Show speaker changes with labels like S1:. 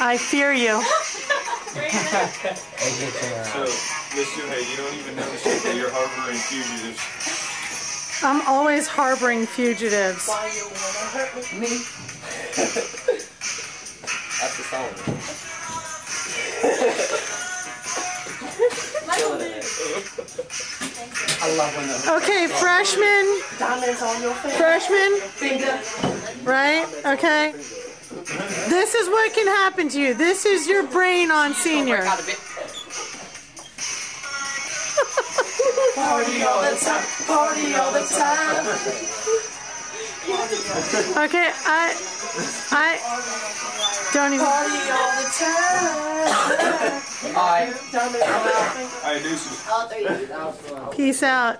S1: I fear you.
S2: So, Miss Suhay, you don't even know shit that you're harboring fugitives.
S1: I'm always harboring fugitives.
S3: Why you wanna hurt me?
S4: Me. That's the song. I love when the
S1: Okay, freshman,
S3: Diamonds on your face.
S1: freshman,
S3: Finger.
S1: right? Okay. This is what can happen to you. This is your brain on senior.
S4: break out of it.
S3: Party all the time. Party all the time.
S1: Okay, I, I don't even.
S3: Party all the time.
S4: Alright.
S3: Diamonds on your finger.
S2: Alright, deuces.
S5: Oh, there you go.
S1: Peace out.